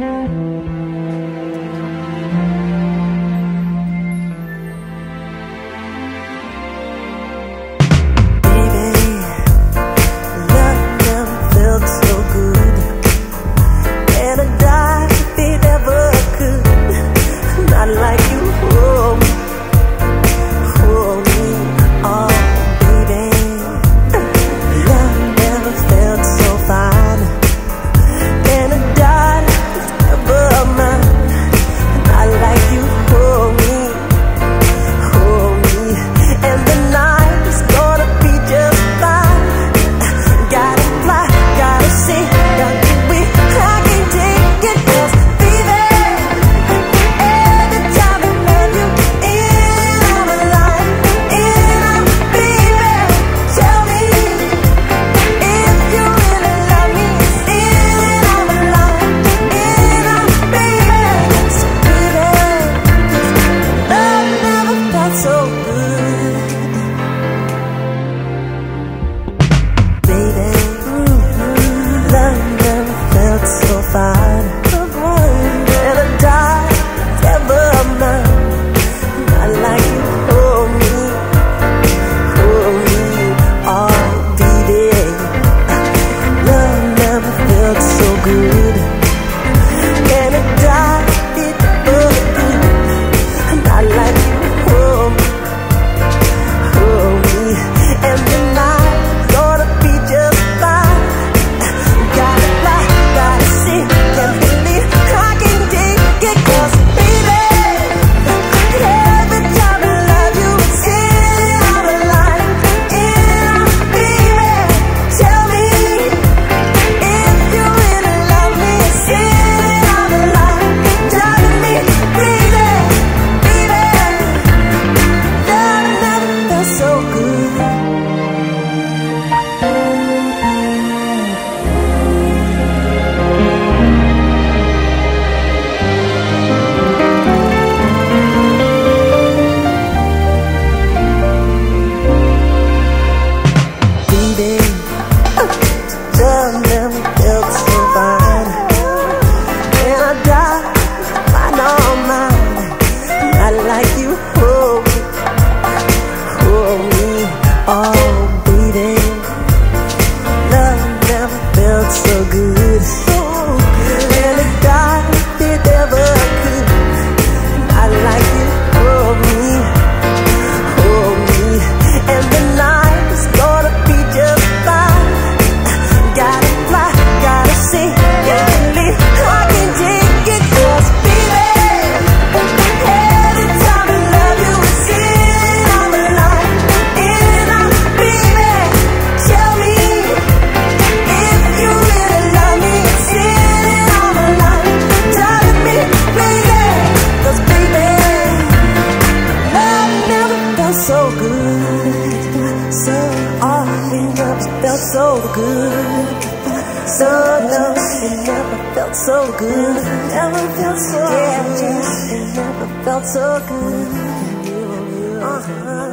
Mm-hmm. So good. So no, it never felt so good. Never felt so yeah, good. Never felt so good. Uh-huh.